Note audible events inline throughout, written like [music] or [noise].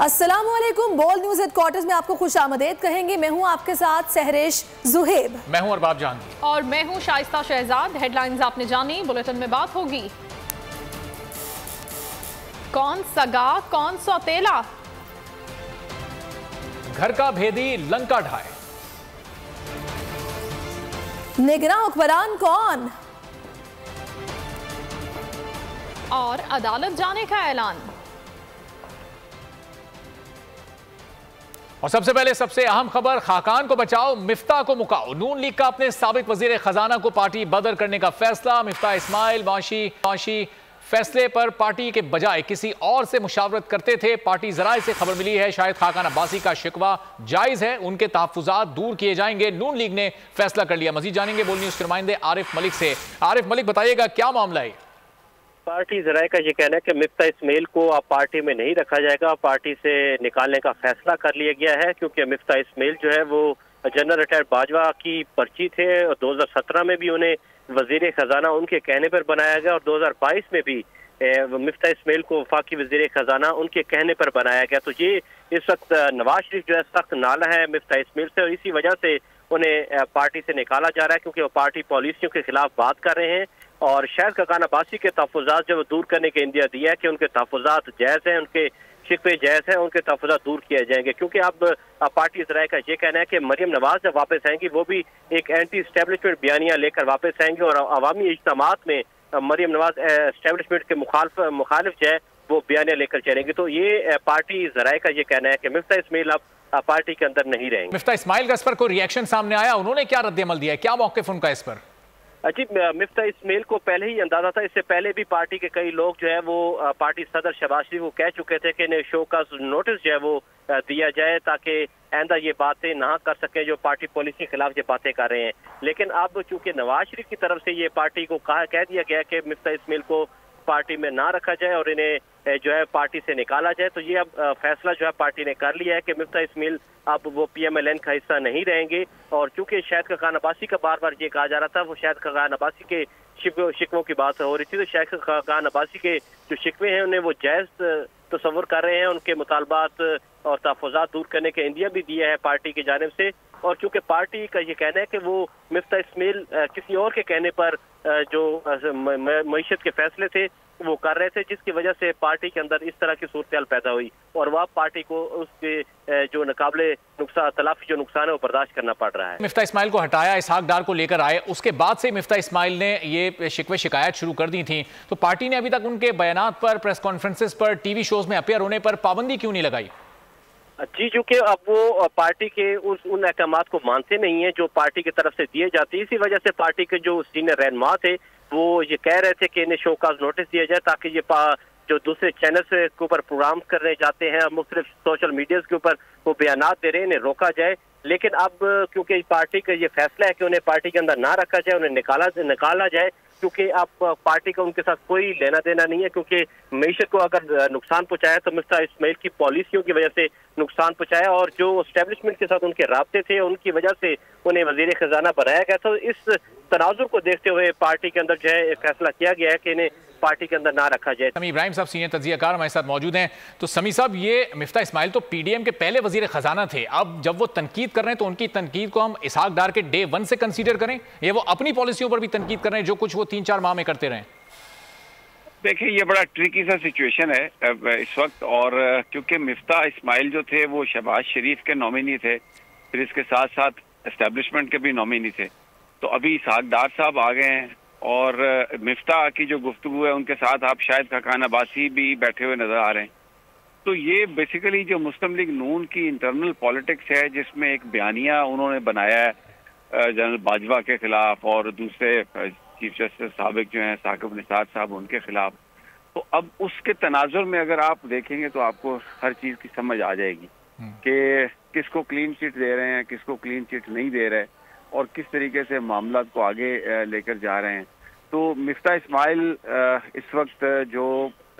अस्सलाम वालेकुम बोल न्यूज़ हेडक्वार्टर्स में आपको खुश आमदेद कहेंगे मैं हूँ आपके साथ सहरेश जुहेब। मैं हूँ अरबाब जहांगीर और मैं हूँ शाइस्ता शहजाद हेडलाइंस आपने जानी बुलेटिन में बात होगी। कौन सगा कौन सौतेला घर का भेदी लंका ढाए। निगरा हुक्मरान कौन? और अदालत जाने का ऐलान। और सबसे पहले, सबसे अहम खबर, खाकान को बचाओ, मिफ्ता को मुकाओ। नून लीग का अपने सबक वज़ीर खजाना को पार्टी बदर करने का फैसला, मिफ्ता इस्माइल फैसले पर पार्टी के बजाय किसी और से मुशावरत करते थे। पार्टी जराए से खबर मिली है, शायद खाकान अब्बासी का शिकवा जायज़ है, उनके तहफात दूर किए जाएँगे। नून लीग ने फैसला कर लिया। मजीद जानेंगे, बोल न्यूज़ के नुमाइंदे आरिफ मलिक से। आरिफ मलिक, बताइएगा क्या मामला है? पार्टी जराए का ये कहना है कि मिफ्ता इसमेल को अब पार्टी में नहीं रखा जाएगा पार्टी से निकालने का फैसला कर लिया गया है, क्योंकि मिफ्ता इसमेल जो है वो जनरल रिटायर्ड बाजवा की पर्ची थे और 2017 में भी उन्हें वज़ीर खजाना उनके कहने पर बनाया गया और 2022 में भी मिफ्ता इसमेल को वफाकी वज़ीर खजाना उनके कहने पर बनाया गया। तो ये इस वक्त नवाज़ शरीफ जो है, सख्त नाला है मिफ्ता इसमेल से और इसी वजह से उन्हें पार्टी से निकाला जा रहा है, क्योंकि वो पार्टी पॉलिसियों के खिलाफ बात कर रहे हैं। और शायद ककान अब्बासी के तहफात जो दूर करने के इंदिया दिया है कि उनके तहफात जायज़ हैं, उनके शिकवे जायज़ हैं, उनके तहफात दूर किए जाएँगे। क्योंकि अब पार्टी इसराय का ये कहना है कि मरियम नवाज़ जब वापस आएँगी, वो भी एक एंटी स्टैब्लिशमेंट बयानियाँ लेकर वापस आएँगी और अवामी इज्तम में मरियम नवाज़ स्टैब्लिशमेंट के मुखालफ, मुखालिफ जो है, वो बयानियाँ लेकर चलेंगे। तो ये पार्टी जराए का ये कहना है कि मिफ्ता इसमेल अब पार्टी के अंदर नहीं रहेंगे। मिफ्ता इस्माइल का इस पर कोई रिएक्शन सामने आया? उन्होंने क्या रद्दमल दिया क्या मौकफ उनका इस पर? जी मिफ्ता इसमेल को पहले ही अंदाज़ा था, इससे पहले भी पार्टी के कई लोग जो है वो पार्टी सदर शबाज शरीफ को कह चुके थे कि इन्हें शो का नोटिस जो है वो दिया जाए ताकि आंदा ये बातें ना कर सके जो पार्टी पॉलिसी के खिलाफ ये बातें कर रहे हैं। लेकिन अब चूँकि नवाज़ शरीफ की तरफ़ से ये पार्टी को कहा, कह दिया गया कि मिफ्ता इसमेल को पार्टी में ना रखा जाए और इन्हें जो है पार्टी से निकाला जाए तो ये अब फैसला जो है पार्टी ने कर लिया है कि मिफ्ता इसमिल अब वो पीएमएलएन का हिस्सा नहीं रहेंगे। और चूँकि शायद खान अब्बासी का बार बार ये कहा जा रहा था, वो शायद खान अब्बासी के शिकवों की बात हो रही थी तो शायद खान अब्बासी के जो शिकवे हैं, उन्हें वो जायज़ तस्वर कर रहे हैं। उनके मुतालबात और तहफात दूर करने के इंडिया भी दिया है पार्टी की जानब से। और चूँकि पार्टी का ये कहना है कि वो मिफ्ता इसमेल किसी और के कहने पर जो मीशत के फैसले थे, वो कर रहे थे, जिसकी वजह से पार्टी के अंदर इस तरह की सूरत पैदा हुई और वह पार्टी को उसके जो नाकबले नुकसान तलाफी जो नुकसान है, वो बर्दाश्त करना पड़ रहा है। मिफ्ता इस्माइल को हटाया, इसहाक डार को लेकर आए। उसके बाद से मिफ्ता इस्माइल ने ये शिकवे शिकायत शुरू कर दी थी। तो पार्टी ने अभी तक उनके बयान पर, प्रेस कॉन्फ्रेंसिस पर, टीवी शोज़ में अपेयर होने पर पाबंदी क्यों नहीं लगाई? जी चूँकि अब वो पार्टी के उस, उन अहकाम को मानते नहीं है जो पार्टी की तरफ़ से दिए जाते इसी वजह से पार्टी के जो सीनियर रहनमा थे, वो ये कह रहे थे कि इन्हें शो का नोटिस दिया जाए ताकि ये जो दूसरे चैनल के ऊपर प्रोग्राम करने जाते हैं मुख्तलिफ़ सोशल मीडिया के ऊपर वो बयान दे रहे हैं, इन्हें रोका जाए। लेकिन अब, क्योंकि पार्टी का ये फैसला है कि उन्हें पार्टी के अंदर ना रखा जाए, उन्हें निकाला निकाला जाए क्योंकि आप पार्टी का उनके साथ कोई लेना देना नहीं है, क्योंकि मीशत को अगर नुकसान पहुँचाया तो मिस्टर इस्माइल की पॉलिसियों की वजह से नुकसान पहुँचाया और जो स्टैब्लिशमेंट के साथ उनके रबते थे, उनकी वजह से उन्हें वज़ीर खजाना बनाया गया तो इस तनाजुर को देखते हुए पार्टी के अंदर जो है फैसला किया गया है कि इन्हें पार्टी के अंदर ना रखा जाए। समी इब्राहिम साहब सीनियर तजियाकार हमारे साथ मौजूद हैं। तो समी साहब ये मिफ्ता इस्माइल तो पीडीएम के पहले वज़ीर खजाना थे। अब जब वो तनकीद कर रहे हैं तो उनकी तनकीद को हम इसहाक डार के डे वन से कंसीडर करें। या वो अपनी पॉलिसियों पर भी तनकीद कर रहे हैं जो कुछ वो तीन चार माह में करते रहे। देखिए ये बड़ा ट्रिकी सा सिचुएशन है इस वक्त। और क्योंकि मिफ्ता इस्माइल जो थे वो शहबाज शरीफ के नॉमिनी थे फिर इसके साथ साथ एस्टेब्लिशमेंट के भी नॉमिनी थे। तो अभी इसहाक डार साहब आ गए हैं। और मिफ्ता की जो गुफ्तु है उनके साथ आप शायद खकान अबासी भी बैठे हुए नज़र आ रहे हैं। तो ये बेसिकली जो मुस्लिम लीग नून की इंटरनल पॉलिटिक्स है जिसमें एक बयानिया उन्होंने बनाया है जनरल बाजवा के खिलाफ और दूसरे चीफ जस्टिस सबक जो हैं साकिब निसार साहब उनके खिलाफ। तो अब उसके तनाजुर में अगर आप देखेंगे तो आपको हर चीज़ की समझ आ जाएगी हम्म। कि किसको क्लीन चिट दे रहे हैं किसको क्लीन चिट नहीं दे रहे और किस तरीके से मामला को आगे लेकर जा रहे हैं। तो मिफ्ता इस्माइल इस वक्त जो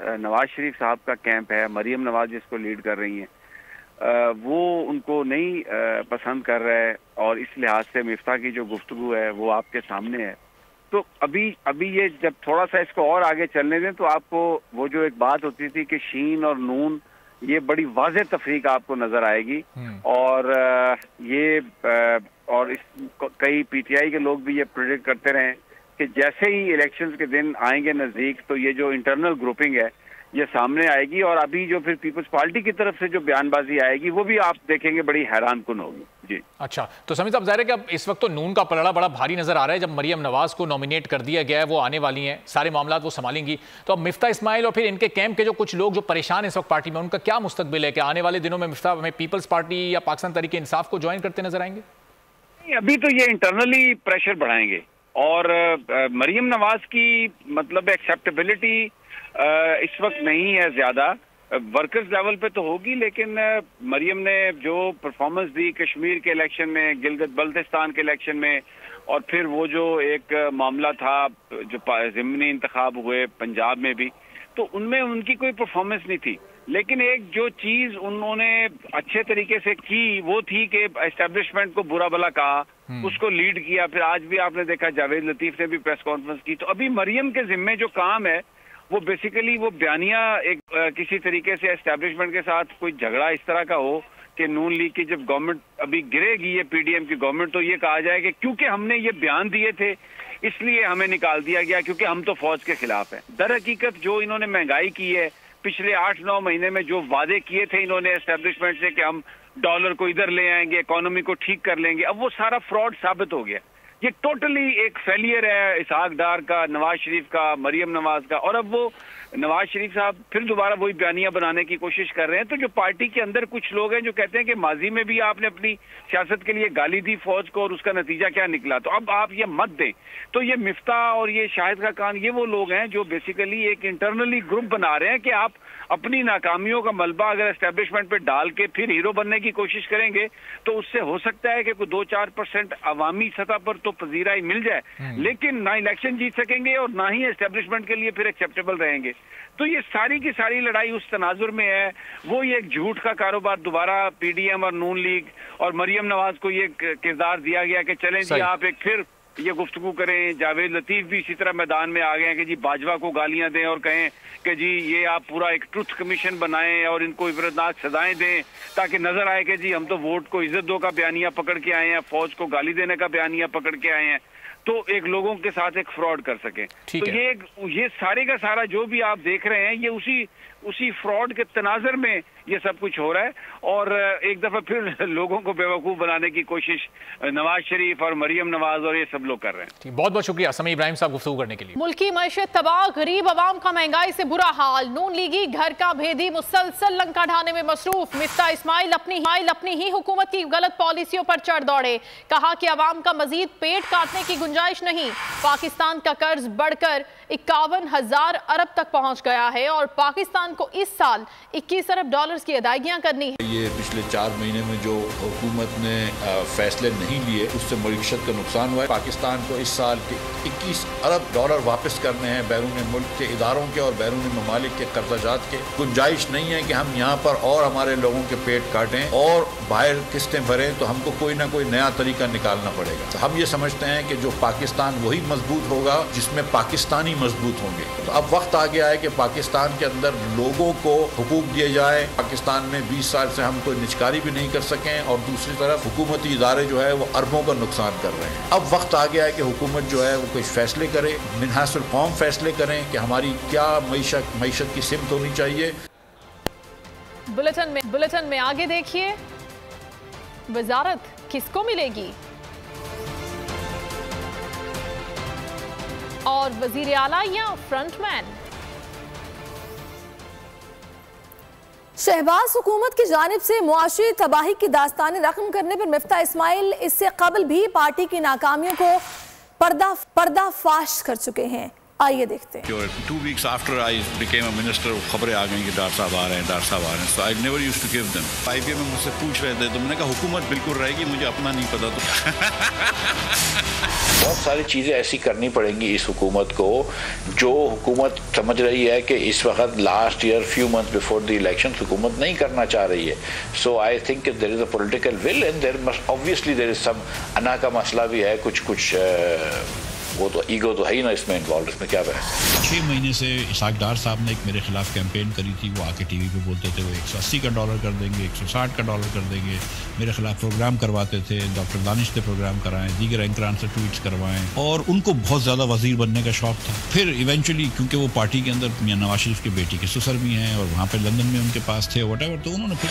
नवाज़ शरीफ साहब का कैंप है मरियम नवाज़ जिसको लीड कर रही हैं वो उनको नहीं पसंद कर रहा है और इस लिहाज से मिफ्ता की जो गुफ्तु है वो आपके सामने है। तो अभी अभी ये जब थोड़ा सा इसको और आगे चलने दें तो आपको वो जो एक बात होती थी कि शीन और नून ये बड़ी वाज तफरीक आपको नज़र आएगी और ये और इस कई पीटीआई के लोग भी ये प्रोजेक्ट करते रहे कि जैसे ही इलेक्शन के दिन आएँगे नज़दीक तो ये जो इंटरनल ग्रुपिंग है ये सामने आएगी और अभी जो फिर पीपल्स पार्टी की तरफ़ से जो बयानबाजी आएगी वो भी आप देखेंगे बड़ी हैरान कन होगी। जी। अच्छा तो समीत साहब ज़ाहिर है कि अब इस वक्त तो नून का पलड़ा बड़ा भारी नज़र आ रहा है जब मरियम नवाज़ को नॉमिनेट कर दिया गया है वो आने वाली हैं सारे मामला वो संभालेंगी। तो अब मिफ्ता इस्माइल और फिर इनके कैंप के जो कुछ लोग जो परेशान हैं इस वक्त पार्टी में उनका क्या मुस्तबिल है? कि आने वाले दिनों में मिफ्ता हमें पीपल्स पार्टी या पाकिस्तान तरीके इंसाफ को ज्वाइन करते नज़र आएँगे? अभी तो ये इंटरनली प्रेशर बढ़ाएँगे। और मरीम नवाज़ की मतलब एक्सेप्टेबिलिटी इस वक्त नहीं है ज़्यादा। वर्कर्स लेवल पे तो होगी, लेकिन मरीम ने जो परफॉर्मेंस दी कश्मीर के इलेक्शन में, गिलगत बल्तिस्तान के इलेक्शन में, और फिर वो जो एक मामला था, जो जिमनी इंतखब हुए पंजाब में भी तो उनमें उनकी कोई परफॉर्मेंस नहीं थी। लेकिन एक जो चीज़ उन्होंने अच्छे तरीके से की वो थी कि एस्टेब्लिशमेंट को बुरा भला कहा हम्म। उसको लीड किया। फिर आज भी आपने देखा जावेद लतीफ ने भी प्रेस कॉन्फ्रेंस की। तो अभी मरियम के जिम्मे जो काम है वो बेसिकली वो बयानिया एक आ, किसी तरीके से एस्टेब्लिशमेंट के साथ कोई झगड़ा इस तरह का हो कि नून लीग की जब गवर्नमेंट अभी गिरेगी ये पीडीएम की गवर्नमेंट तो ये कहा जाए कि क्योंकि हमने ये बयान दिए थे, इसलिए हमें निकाल दिया गया क्योंकि हम तो फौज के खिलाफ हैं। दर हकीकत जो इन्होंने महँगाई की है, पिछले आठ नौ महीने में जो वादे किए थे इन्होंने एस्टेब्लिशमेंट से कि हम डॉलर को इधर ले आएँगे इकोनॉमी को ठीक कर लेंगे, अब वो सारा फ्रॉड साबित हो गया। ये टोटली एक फेलियर है इसहाक डार का, नवाज़ शरीफ का, मरियम नवाज़ का, और अब वो नवाज़ शरीफ साहब फिर दोबारा वही बयानियाँ बनाने की कोशिश कर रहे हैं। तो जो पार्टी के अंदर कुछ लोग हैं जो कहते हैं कि माजी में भी आपने अपनी सियासत के लिए गाली दी फौज को और उसका नतीजा क्या निकला? तो अब आप ये मत दें। तो ये मिफ्ता और ये शाहिद का कान ये वो लोग हैं जो बेसिकली एक इंटरनली ग्रुप बना रहे हैं कि आप अपनी नाकामियों का मलबा अगर एस्टेब्लिशमेंट पर डाल के फिर हीरो बनने की कोशिश करेंगे तो उससे हो सकता है कि कोई दो चार परसेंट अवामी सतह पर तो पजीराई मिल जाए। हम्म। लेकिन ना इलेक्शन जीत सकेंगे और ना ही एस्टेब्लिशमेंट के लिए फिर एक्सेप्टेबल रहेंगे। तो ये सारी की सारी लड़ाई उस तनाजुर में है। वो ये एक झूठ का कारोबार दोबारा पीडीएम और नून लीग और मरियम नवाज़ को ये किरदार दिया गया कि चलें जी आप एक फिर ये गुफ्तु करें जावेद लतीफ भी इसी तरह मैदान में आ गए हैं कि जी बाजवा को गालियाँ दें और कहें कि जी ये आप पूरा एक ट्रुथ कमीशन बनाएँ और इनको इबरतनाक सजाएँ दें ताकि नज़र आए कि जी हम तो वोट को इज़्ज़त दो का बयानिया पकड़ के आए हैं फौज को गाली देने का बयानिया पकड़ के आए हैं तो एक लोगों के साथ एक फ्रॉड कर सके। तो ये ये सारे का सारा जो भी आप देख रहे हैं ये उसी उसी फ्रॉड के तनाजर में ये सब कुछ हो रहा है। और एक दफ़ा फिर [laughs] लोगों को बेवकूफ़ बनाने की कोशिश नवाज़ शरीफ और मरियम नवाज़ और ये सब लोग कर रहे हैं। बहुत बहुत शुक्रिया समय इब्राहिम साहब गुफ्तु करने के लिए। मुल्की मैशत तबाह गरीब आवाम का महँगाई से बुरा हाल नून लीगी घर का भेदी मुसलसल लंका ढाने में मसरूफ मिफ्ता इस्माइल अपनी इस्माइल अपनी ही हुकूमत की गलत पॉलिसियों पर चढ़ दौड़े। कहा कि आवाम का मजीद पेट काटने की गुंजाइश नहीं पाकिस्तान का कर्ज बढ़कर इक्यावन हज़ार अरब तक पहुँच गया है और पाकिस्तान को इस साल इक्कीस अरब डॉलर की अदायगियाँ करनी है। ये पिछले चार महीने में जो हुकूमत ने फैसले नहीं लिए, उससे मीशत का नुकसान हुआ है। पाकिस्तान को इस साल के इक्कीस अरब डॉलर वापस करने हैं बैरून मुल्क के इदारों के और बैरून ममालिक के कर्जाजात के। गुंजाइश नहीं है कि हम यहाँ पर और हमारे लोगों के पेट काटें और बाहर किस्तें भरें तो हमको कोई ना कोई नया तरीका निकालना पड़ेगा। तो हम ये समझते हैं कि जो पाकिस्तान वही मज़बूत होगा जिसमें पाकिस्तानी मज़बूत होंगे। तो अब वक्त आ गया है कि पाकिस्तान के अंदर लोगों को हुकूक दिए जाए। पाकिस्तान में 20 साल से हम कोई निचकारी भी नहीं कर सकें और दूसरी तरफ़ हुकूमती इदारे जो है वो अरबों का नुकसान कर रहे हैं। अब वक्त आ गया है कि हुकूमत जो है वो कुछ फैसले करे, मिनहासुल कौम फैसले करें कि हमारी क्या मीशत मीशत की सिमत होनी चाहिए। बुलेटिन में बुलेटिन में आगे देखिए। वजारत किसको मिलेगी? और वज़ीर आला या फ्रंटमैन? शहबाज हुकूमत की जानब से मुआशी तबाही की दास्तान रकम करने पर मिफ्ता इस्माइल इससे कबल भी पार्टी की नाकामियों को पर्दा पर्दाफाश कर चुके हैं। आइए देखते हैं। खबरें आ गई कि डॉक्टर साहब आ रहे हैं डॉक्टर साहब आ रहे हैं। आईबीएम में मुझसे पूछ रहे थे तो मैंने कहा हुकूमत बिल्कुल रहेगी, मुझे अपना नहीं पता तो। [laughs] बहुत सारी चीज़ें ऐसी करनी पड़ेंगी इस हुकूमत को, जो हुकूमत समझ रही है कि इस वक्त last year few month before the election हुकूमत नहीं करना चाह रही है। So I think there is a political will and there must obviously there is some अना का मसला भी है कुछ कुछ वो तो ईगो तो है ही ना इसमें इन्वॉल्व इसमें क्या बहस छः महीने से डार साहब ने एक मेरे खिलाफ कैंपेन करी थी, वो आके टीवी पे बोलते थे, वो 180 का डॉलर कर देंगे 160 का डॉलर कर देंगे। मेरे खिलाफ प्रोग्राम करवाते थे डॉक्टर दानिश ने प्रोग्राम कराएँ दीगर एंकरान से ट्वीट्स करवाएँ, और उनको बहुत ज़्यादा वज़ीर बनने का शौक था। फिर इवेंचुअली क्योंकि वो पार्टी के अंदर मियाँ नवाज़ शरीफ की बेटी के ससुर भी हैं, और वहाँ पर लंदन में उनके पास थे वट तो उन्होंने फिर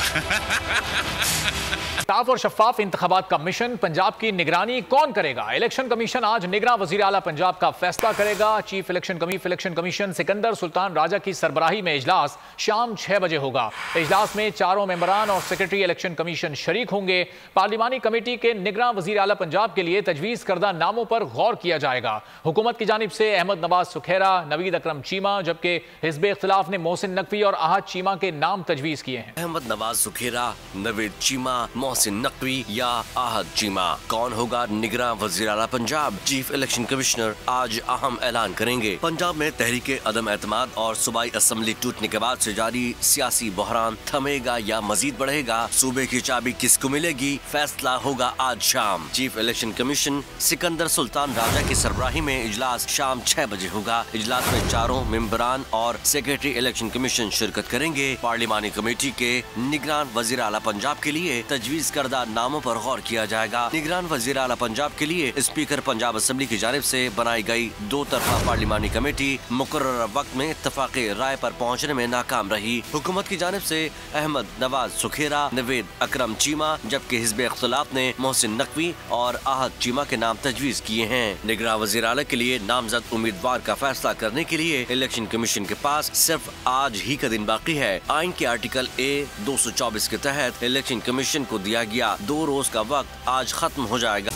साफ़ और शफाफ इंतबात का मिशन, पंजाब की निगरानी कौन करेगा? इलेक्शन कमीशन आज निगरान वज़ीर अला पंजाब का फैसला करेगा। चीफ इलेक्शन कमीफ इलेक्शन कमीशन सिकंदर सुल्तान राजा की सरबराही में इजलास शाम छह बजे होगा। इजलास में चारों मेंबरान और सेक्रेटरी इलेक्शन कमीशन शरीक होंगे। पार्लिमानी कमेटी के निगरान वज़ीर अला पंजाब के लिए तजवीज़ करदा नामों पर गौर किया जाएगा। हुकूमत की जानब से अहमद नवाज़ सुखेरा, नवीद अक्रम चीमा, जबकि हिजब इख्तलाफ ने मोहसिन नकवी और आहद चीमा के नाम तजवीज़ किए हैं। अहमद नवाज़ सुखेरा, नवीद चीमा मोहसिन नकवी या आहद चीमा कौन होगा निगरान वज़ीर अला पंजाब? चीफ इलेक्शन कमिश्नर आज अहम ऐलान करेंगे। पंजाब में तहरीक अदम एतमाद और सूबाई असम्बली टूटने के बाद ऐसी जारी सियासी बहरान, थमेगा या मजीद बढ़ेगा? सूबे की चाबी किसको मिलेगी? फैसला होगा आज शाम। Chief election commission Sikandar Sultan Raja की सरबराही में इजलास शाम छह बजे होगा। इजलास में चारों मेम्बरान और सेक्रेटरी इलेक्शन कमीशन शिरकत करेंगे। पार्लिमानी कमेटी के निगरान वज़ीर अला पंजाब के लिए तजवीज करदा नामों पर गौर किया जाएगा। निगरान वज़ीर अला पंजाब के लिए स्पीकर पंजाब असम्बली की जानब ऐसी बनाई गई दो तरफा पार्लिमानी कमेटी मुकर वक्त में इतफाक राय आरोप पहुँचने में नाकाम रही। हुकूमत की जानब ऐसी अहमद नवाज़ सुखेरा, नवेद अक्रम चीमा, जबकि हिजब अख्तलाफ ने मोहसिन नकवी और आहद चीमा के नाम तजवीज किए हैं। निगरान वज़ीर अला के लिए नामजद उम्मीदवार का फैसला करने के लिए इलेक्शन कमीशन के पास सिर्फ़ आज ही का दिन बाकी है। आइन के आर्टिकल ए 224 के तहत इलेक्शन कमीशन को दिया गया। दो रोज का वक्त आज खत्म हो जाएगा।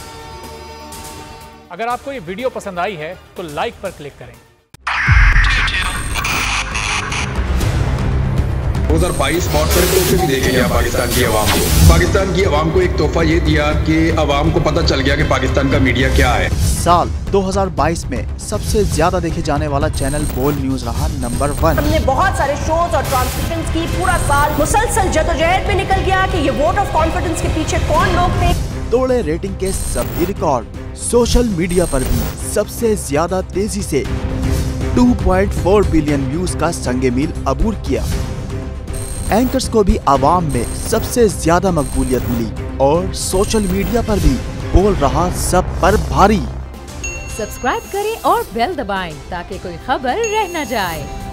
अगर आपको ये वीडियो पसंद आई है तो लाइक पर क्लिक करें। 2022 बहुत सारे तोहफे भी देखे गया पाकिस्तान की आवाम को। पाकिस्तान की आवाम को एक तोहफा ये दिया कि आवाम को पता चल गया कि पाकिस्तान का मीडिया क्या है। साल 2022 में सबसे ज़्यादा देखे जाने वाला चैनल बोल न्यूज़ रहा नंबर वन। हमने बहुत सारे शोज़ और ट्रांसमिशन की पूरा साल मुसलसल जदोजहद में निकल गया कि ये वोट ऑफ़ कॉन्फिडेंस के पीछे कौन लोग थे तोड़े रेटिंग के सभी रिकॉर्ड सोशल मीडिया पर भी सबसे ज़्यादा तेज़ी से 2.4 बिलियन व्यूज़ का संगे मील अबूर किया। एंकर्स को भी आवाम में सबसे ज़्यादा मकबूलियत मिली और सोशल मीडिया पर भी बोल रहा सब पर भारी। सब्सक्राइब करें और बेल दबाएँ ताकि कोई खबर रह न जाए।